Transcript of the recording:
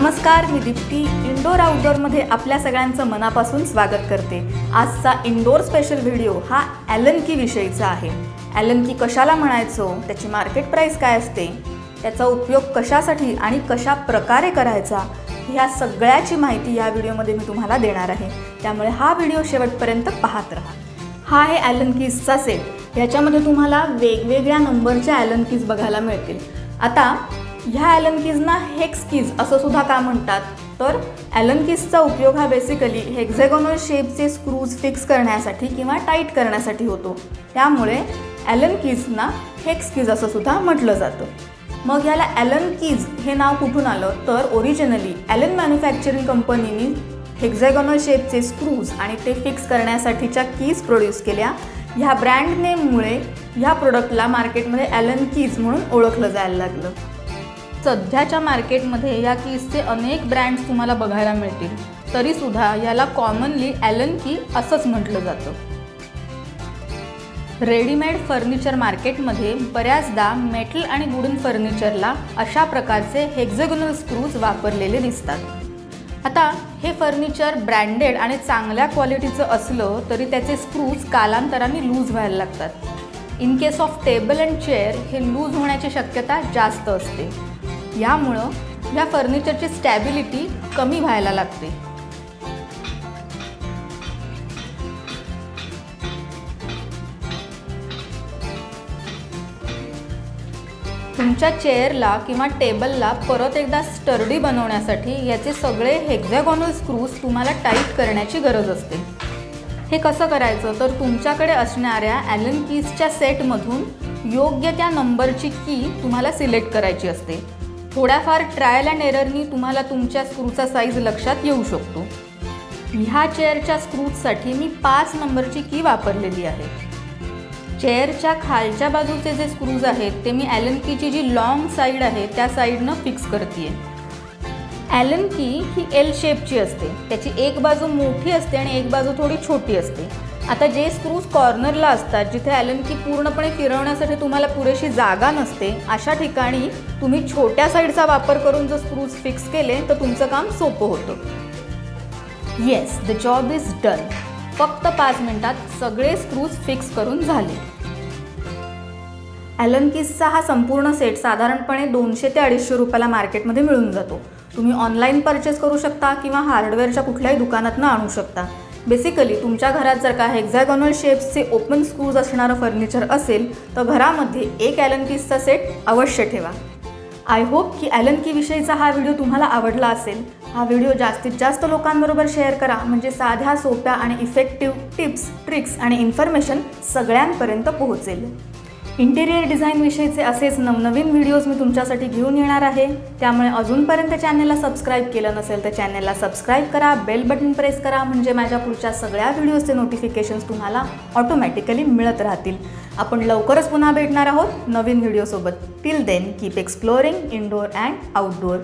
नमस्कार मी दीप्ती. इंडोर आउटडोअरमध्ये आपल्या सगळ्यांचं मनापासून स्वागत करते. आजचा इंडोर स्पेशल व्हिडिओ हा ॲलन की विषयीचा आहे. ॲलन की कशाला म्हणायचो? त्याची मार्केट प्राईस काय असते? त्याचा उपयोग कशासाठी आणि कशा प्रकारे करायचा? ह्या सगळ्याची माहिती या व्हिडिओमध्ये मी तुम्हाला देणार आहे. त्यामुळे हा व्हिडिओ शेवटपर्यंत पाहत राहा. हा आहे ॲलन कीजचा सेट ह्याच्यामध्ये तुम्हाला वेगवेगळ्या नंबरच्या ॲलन कीज बघायला मिळतील. आता ह्या ॲलन कीजना हेक्स कीज असं सुद्धा का म्हणतात? तर ॲलन कीजचा उपयोग हा बेसिकली हेक्झॅगोनल शेपचे स्क्रूज फिक्स करण्यासाठी किंवा टाईट करण्यासाठी होतो. त्यामुळे ॲलन कीजना हेक्स कीज असं सुद्धा म्हटलं जातं. मग याला ॲलन कीज हे नाव कुठून आलं? तर ओरिजिनली ॲलन मॅन्युफॅक्चरिंग कंपनीने हेक्झॅगॉनल शेपचे स्क्रूज आणि ते फिक्स करण्यासाठीच्या कीज प्रोड्यूस केल्या. ह्या ब्रँड नेममुळे ह्या प्रोडक्टला मार्केटमध्ये ॲलन कीज म्हणून ओळखलं जायला लागलं. सध्याच्या मार्केटमध्ये या कीजचे अनेक ब्रँड्स तुम्हाला बघायला मिळतील. तरीसुद्धा याला कॉमनली ॲलन की असंच म्हटलं जातं. रेडीमेड फर्निचर मार्केटमध्ये बऱ्याचदा मेटल आणि वुडन फर्निचरला अशा प्रकारचे हेक्झेगोनल स्क्रूज वापरलेले दिसतात. आता हे फर्निचर ब्रँडेड आणि चांगल्या क्वालिटीचं असलं तरी त्याचे स्क्रूज कालांतराने लूज व्हायला लागतात. In case of table and chair हे लूज होण्याची शक्यता जास्त असते. यामुळं या फर्निचरची स्टॅबिलिटी कमी व्हायला लागते. तुमच्या चेअरला किंवा टेबलला परत एकदा स्टर्डी बनवण्यासाठी याचे सगळे हेक्झॅगॉनल स्क्रूज तुम्हाला टाईट करण्याची गरज असते. हे कसं करायचं? तर तुमच्याकडे असणाऱ्या ॲलन कीजच्या सेटमधून योग्य त्या नंबरची की तुम्हाला सिलेक्ट करायची असते. थोड्याफार ट्रायल अँड एररनी तुम्हाला तुमच्या स्क्रूचा साईज लक्षात येऊ शकतो. ह्या चेअरच्या स्क्रूजसाठी मी पाच नंबरची की वापरलेली आहे. चेअरच्या खालच्या बाजूचे जे स्क्रूज आहेत ते मी ॲलन कीची जी लॉंग साईड आहे त्या साईडनं फिक्स करते ॲलन की ही एल शेपची असते. त्याची एक बाजू मोठी असते आणि एक बाजू थोडी छोटी असते. आता जे स्क्रूज कॉर्नरला असतात जिथे ॲलन की पूर्णपणे फिरवण्यासाठी तुम्हाला पुरेशी जागा नसते अशा ठिकाणी तुम्ही छोट्या साईडचा वापर करून जर स्क्रूज फिक्स केले तर तुमचं काम सोपं होतं. Yes the job is done फक्त पाच मिनिटात सगळे स्क्रूज फिक्स करून झाले. ॲलन किसचा हा संपूर्ण सेट साधारणपणे दोनशे ते अडीचशे रुपयाला मार्केटमध्ये मिळून जातो. तुम्ही ऑनलाईन परचेस करू शकता किंवा हार्डवेअरच्या कुठल्याही दुकानातनं आणू शकता. बेसिकली तुमच्या घरात जर का हेक्झॅगॉनल शेप्सचे ओपन स्क्रूज असणारं फर्निचर असेल तर घरामध्ये एक ॲलन किसचा सेट अवश्य ठेवा. आय होप की ॲलन की विषयीचा हा व्हिडिओ तुम्हाला आवडला असेल. हा व्हिडिओ जास्तीत जास्त लोकांबरोबर शेअर करा. म्हणजे साध्या सोप्या आणि इफेक्टिव्ह टिप्स ट्रिक्स आणि इन्फॉर्मेशन सगळ्यांपर्यंत पोहोचेल. इंटेरियर डिझाईनविषयीचे असेच नवनवीन व्हिडिओज मी तुमच्यासाठी घेऊन येणार आहे. त्यामुळे अजूनपर्यंत चॅनलला सबस्क्राईब केलं नसेल तर चॅनलला सबस्क्राईब करा बेल बटन प्रेस करा म्हणजे माझ्या पुढच्या सगळ्या व्हिडिओजचे नोटिफिकेशन्स तुम्हाला ऑटोमॅटिकली मिळत राहतील. आपण लवकरच पुन्हा भेटणार आहोत नवीन व्हिडिओसोबत till then keep exploring indoor and outdoor